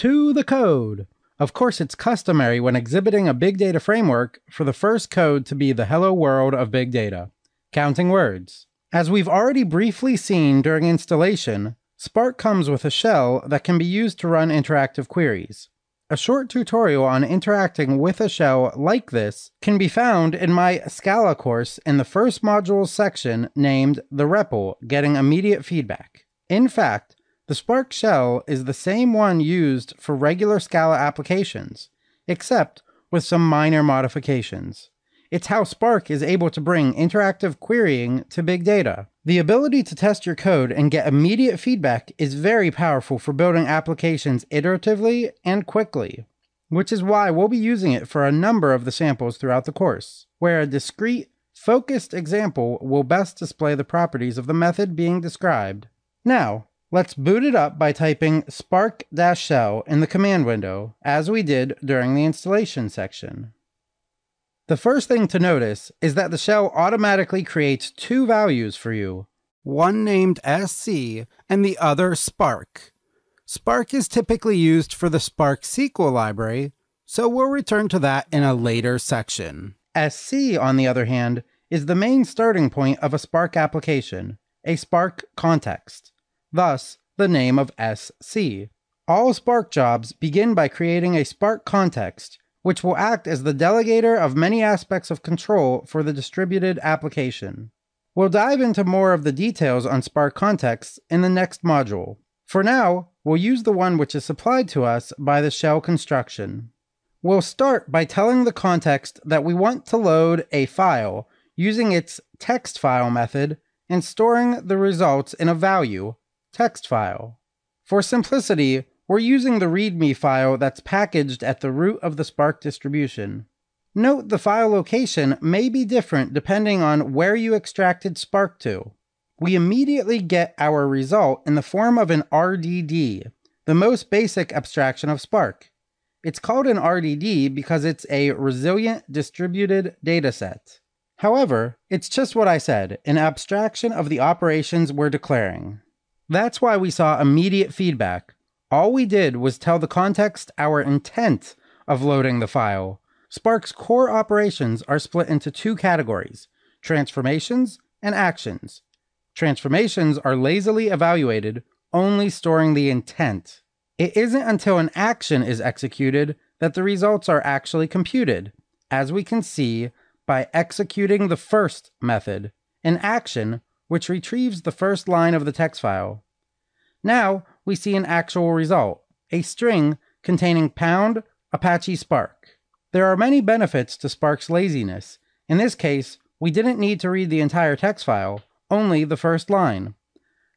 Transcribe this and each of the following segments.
to the code. Of course, it's customary when exhibiting a big data framework for the first code to be the hello world of big data, counting words. As we've already briefly seen during installation, Spark comes with a shell that can be used to run interactive queries. A short tutorial on interacting with a shell like this can be found in my Scala course in the first module section named The REPL Getting Immediate Feedback. In fact, the Spark shell is the same one used for regular Scala applications, except with some minor modifications. It's how Spark is able to bring interactive querying to big data. The ability to test your code and get immediate feedback is very powerful for building applications iteratively and quickly, which is why we'll be using it for a number of the samples throughout the course, where a discrete, focused example will best display the properties of the method being described. Now, Let's boot it up by typing spark-shell in the command window, as we did during the installation section. The first thing to notice is that the shell automatically creates two values for you, one named SC and the other Spark. Spark is typically used for the Spark SQL library, so we'll return to that in a later section. SC, on the other hand, is the main starting point of a Spark application, a Spark context thus the name of SC. All Spark jobs begin by creating a Spark context, which will act as the delegator of many aspects of control for the distributed application. We'll dive into more of the details on Spark contexts in the next module. For now, we'll use the one which is supplied to us by the shell construction. We'll start by telling the context that we want to load a file using its text file method and storing the results in a value text file. For simplicity, we're using the README file that's packaged at the root of the Spark distribution. Note the file location may be different depending on where you extracted Spark to. We immediately get our result in the form of an RDD, the most basic abstraction of Spark. It's called an RDD because it's a resilient distributed dataset. However, it's just what I said, an abstraction of the operations we're declaring. That's why we saw immediate feedback. All we did was tell the context our intent of loading the file. Spark's core operations are split into two categories transformations and actions. Transformations are lazily evaluated, only storing the intent. It isn't until an action is executed that the results are actually computed, as we can see by executing the first method. An action which retrieves the first line of the text file. Now we see an actual result, a string containing pound Apache Spark. There are many benefits to Spark's laziness. In this case, we didn't need to read the entire text file, only the first line.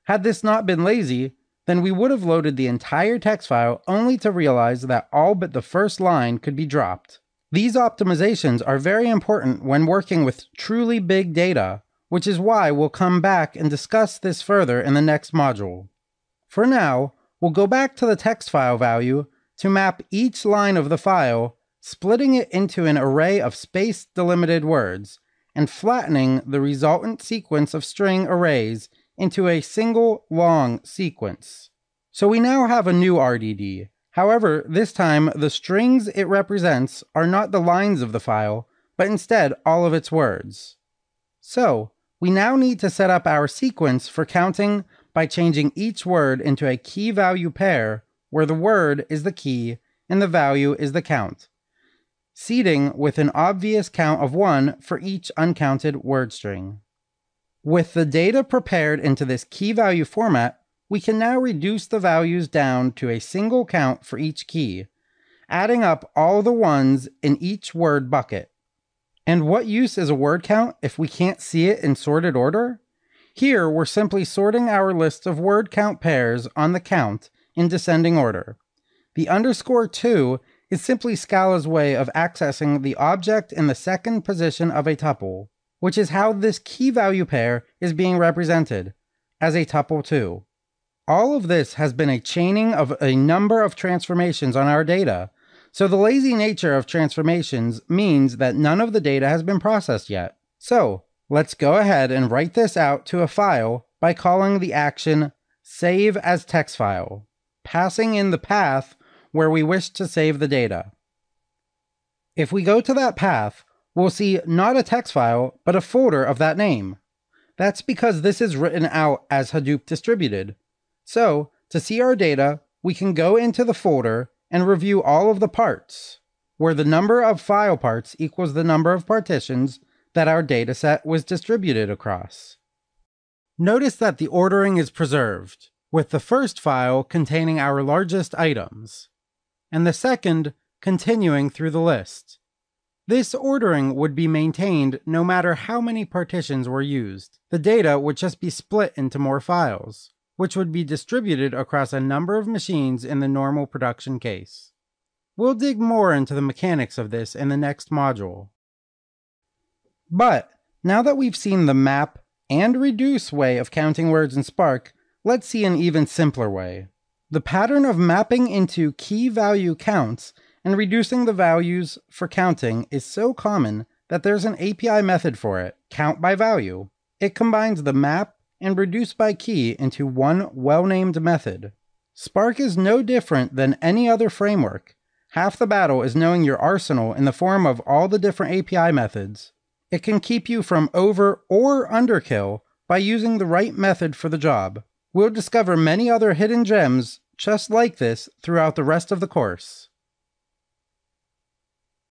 Had this not been lazy, then we would have loaded the entire text file only to realize that all but the first line could be dropped. These optimizations are very important when working with truly big data which is why we'll come back and discuss this further in the next module. For now, we'll go back to the text file value to map each line of the file, splitting it into an array of space delimited words, and flattening the resultant sequence of string arrays into a single long sequence. So we now have a new RDD. However, this time the strings it represents are not the lines of the file, but instead all of its words. So, we now need to set up our sequence for counting by changing each word into a key value pair where the word is the key and the value is the count, seeding with an obvious count of 1 for each uncounted word string. With the data prepared into this key value format, we can now reduce the values down to a single count for each key, adding up all the ones in each word bucket. And what use is a word count if we can't see it in sorted order? Here, we're simply sorting our list of word count pairs on the count in descending order. The underscore 2 is simply Scala's way of accessing the object in the second position of a tuple, which is how this key value pair is being represented, as a tuple 2. All of this has been a chaining of a number of transformations on our data, so the lazy nature of transformations means that none of the data has been processed yet. So let's go ahead and write this out to a file by calling the action save as text file, passing in the path where we wish to save the data. If we go to that path, we'll see not a text file, but a folder of that name. That's because this is written out as Hadoop distributed. So, to see our data, we can go into the folder and review all of the parts, where the number of file parts equals the number of partitions that our dataset was distributed across. Notice that the ordering is preserved, with the first file containing our largest items, and the second continuing through the list. This ordering would be maintained no matter how many partitions were used. The data would just be split into more files, which would be distributed across a number of machines in the normal production case. We'll dig more into the mechanics of this in the next module. But now that we've seen the map and reduce way of counting words in Spark, let's see an even simpler way. The pattern of mapping into key value counts and reducing the values for counting is so common that there's an API method for it, count by value. It combines the map and reduce by key into one well named method. Spark is no different than any other framework. Half the battle is knowing your arsenal in the form of all the different API methods. It can keep you from over or underkill by using the right method for the job. We'll discover many other hidden gems just like this throughout the rest of the course.